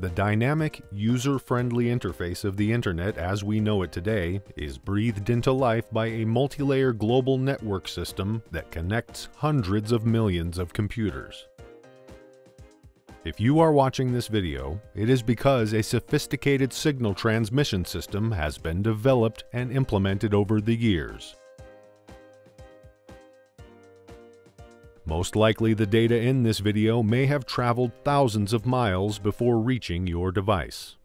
The dynamic, user-friendly interface of the Internet as we know it today is breathed into life by a multi-layer global network system that connects hundreds of millions of computers. If you are watching this video, it is because a sophisticated signal transmission system has been developed and implemented over the years. Most likely the data in this video may have traveled thousands of miles before reaching your device.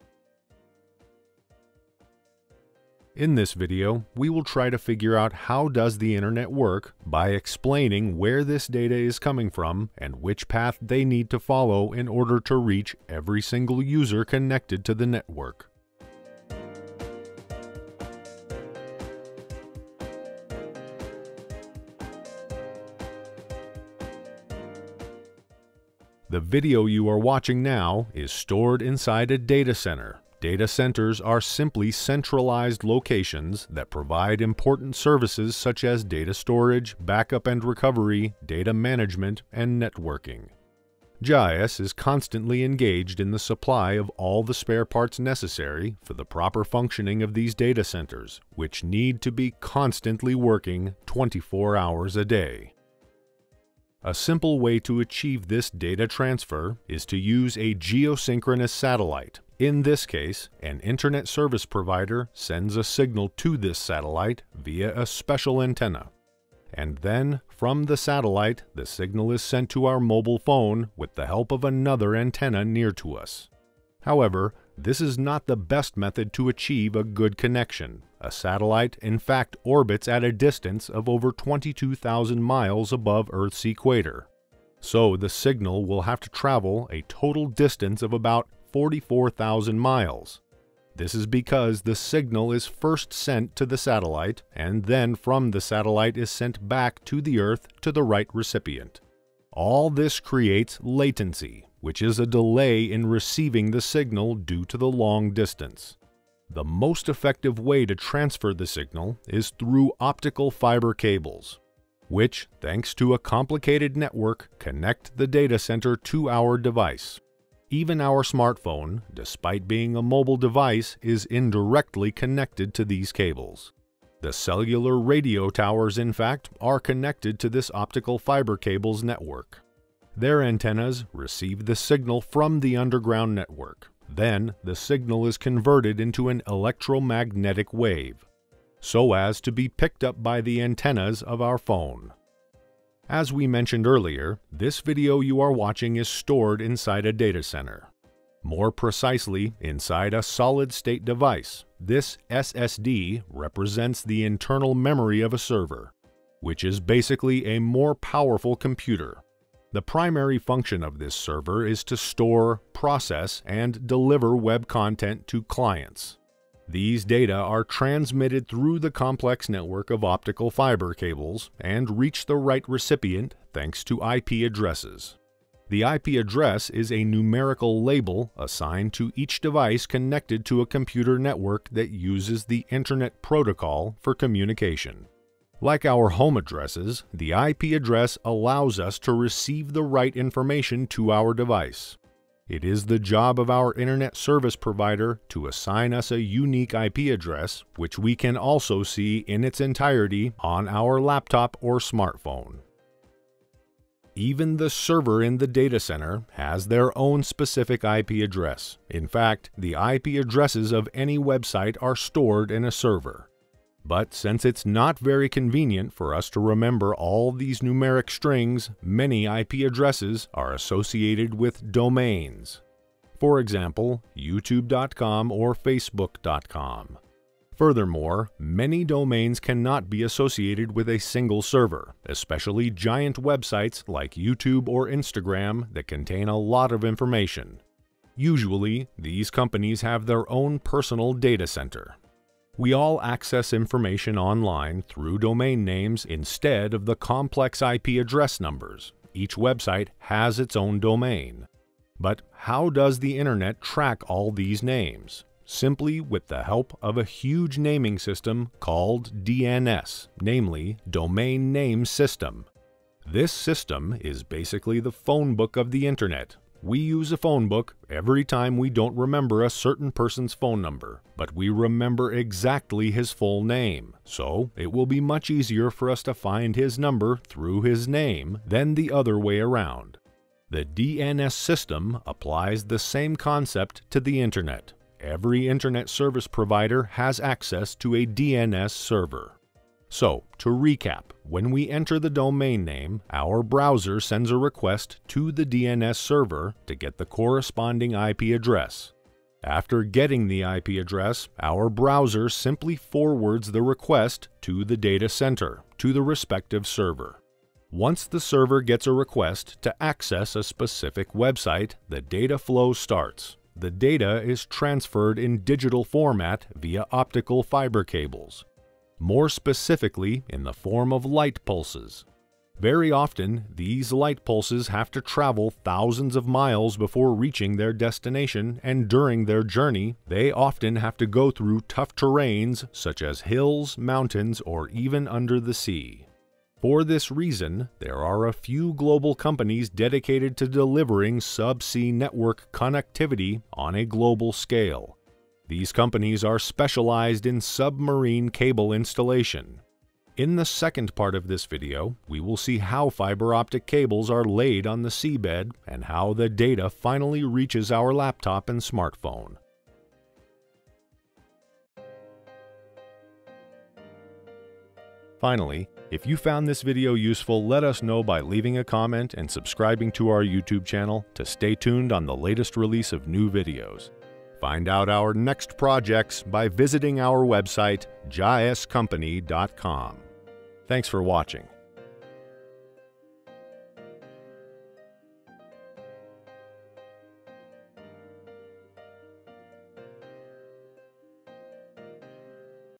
In this video, we will try to figure out how does the internet work by explaining where this data is coming from and which path they need to follow in order to reach every single user connected to the network. The video you are watching now is stored inside a data center. Data centers are simply centralized locations that provide important services such as data storage, backup and recovery, data management, and networking. JAES is constantly engaged in the supply of all the spare parts necessary for the proper functioning of these data centers, which need to be constantly working 24 hours a day. A simple way to achieve this data transfer is to use a geosynchronous satellite. In this case, an internet service provider sends a signal to this satellite via a special antenna. And then, from the satellite, the signal is sent to our mobile phone with the help of another antenna near to us. However, this is not the best method to achieve a good connection. A satellite, in fact, orbits at a distance of over 22,000 miles above Earth's equator. So the signal will have to travel a total distance of about 44,000 miles. This is because the signal is first sent to the satellite and then from the satellite is sent back to the Earth to the right recipient. All this creates latency, which is a delay in receiving the signal due to the long distance. The most effective way to transfer the signal is through optical fiber cables, which, thanks to a complicated network, connect the data center to our device. Even our smartphone, despite being a mobile device, is indirectly connected to these cables. The cellular radio towers, in fact, are connected to this optical fiber cables network. Their antennas receive the signal from the underground network. Then, the signal is converted into an electromagnetic wave, so as to be picked up by the antennas of our phone. As we mentioned earlier, this video you are watching is stored inside a data center. More precisely, inside a solid-state device. This SSD represents the internal memory of a server, which is basically a more powerful computer. The primary function of this server is to store, process, and deliver web content to clients. These data are transmitted through the complex network of optical fiber cables and reach the right recipient thanks to IP addresses. The IP address is a numerical label assigned to each device connected to a computer network that uses the Internet Protocol for communication. Like our home addresses, the IP address allows us to receive the right information to our device. It is the job of our internet service provider to assign us a unique IP address, which we can also see in its entirety on our laptop or smartphone. Even the server in the data center has their own specific IP address. In fact, the IP addresses of any website are stored in a server. But since it's not very convenient for us to remember all these numeric strings, many IP addresses are associated with domains. For example, youtube.com or facebook.com. Furthermore, many domains cannot be associated with a single server, especially giant websites like YouTube or Instagram that contain a lot of information. Usually, these companies have their own personal data center, we all access information online through domain names instead of the complex IP address numbers. Each website has its own domain. But how does the internet track all these names? Simply with the help of a huge naming system called DNS, namely Domain Name System. This system is basically the phone book of the internet, We use a phone book every time we don't remember a certain person's phone number, but we remember exactly his full name, so it will be much easier for us to find his number through his name than the other way around. The DNS system applies the same concept to the Internet. Every Internet service provider has access to a DNS server. So, to recap, when we enter the domain name, our browser sends a request to the DNS server to get the corresponding IP address. After getting the IP address, our browser simply forwards the request to the data center, to the respective server. Once the server gets a request to access a specific website, the data flow starts. The data is transferred in digital format via optical fiber cables more specifically in the form of light pulses. Very often, these light pulses have to travel thousands of miles before reaching their destination, and during their journey, they often have to go through tough terrains such as hills, mountains, or even under the sea. For this reason, there are a few global companies dedicated to delivering subsea network connectivity on a global scale. These companies are specialized in submarine cable installation. In the second part of this video, we will see how fiber optic cables are laid on the seabed and how the data finally reaches our laptop and smartphone. Finally, if you found this video useful, let us know by leaving a comment and subscribing to our YouTube channel to stay tuned on the latest release of new videos. Find out our next projects by visiting our website, jaescompany.com. Thanks for watching.